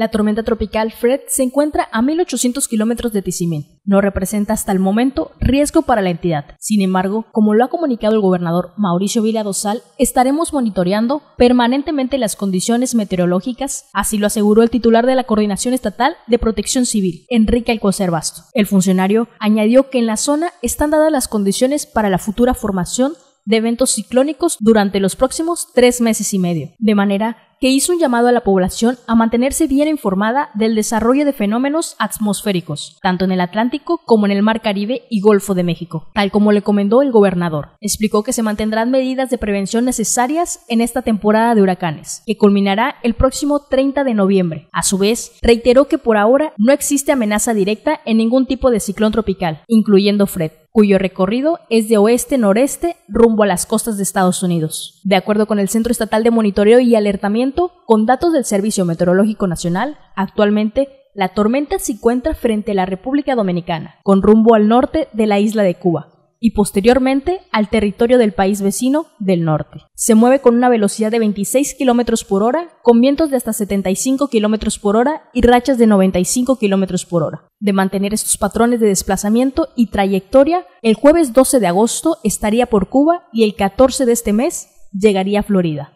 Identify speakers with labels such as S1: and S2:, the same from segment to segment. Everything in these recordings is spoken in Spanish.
S1: La tormenta tropical Fred se encuentra a 1.800 kilómetros de Tizimín. No representa hasta el momento riesgo para la entidad. Sin embargo, como lo ha comunicado el gobernador Mauricio Vila Dosal, estaremos monitoreando permanentemente las condiciones meteorológicas, así lo aseguró el titular de la Coordinación Estatal de Protección Civil, Enrique Alcocer Basto. El funcionario añadió que en la zona están dadas las condiciones para la futura formación de eventos ciclónicos durante los próximos tres meses y medio, de manera que hizo un llamado a la población a mantenerse bien informada del desarrollo de fenómenos atmosféricos, tanto en el Atlántico como en el Mar Caribe y Golfo de México, tal como le comentó el gobernador. Explicó que se mantendrán medidas de prevención necesarias en esta temporada de huracanes, que culminará el próximo 30 de noviembre. A su vez, reiteró que por ahora no existe amenaza directa en ningún tipo de ciclón tropical, incluyendo Fred cuyo recorrido es de oeste-noreste rumbo a las costas de Estados Unidos. De acuerdo con el Centro Estatal de Monitoreo y Alertamiento, con datos del Servicio Meteorológico Nacional, actualmente la tormenta se encuentra frente a la República Dominicana, con rumbo al norte de la isla de Cuba y posteriormente al territorio del país vecino del norte. Se mueve con una velocidad de 26 km por hora, con vientos de hasta 75 km por hora y rachas de 95 km por hora. De mantener estos patrones de desplazamiento y trayectoria, el jueves 12 de agosto estaría por Cuba y el 14 de este mes llegaría a Florida.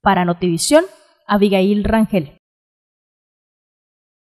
S1: Para Notivisión, Abigail Rangel.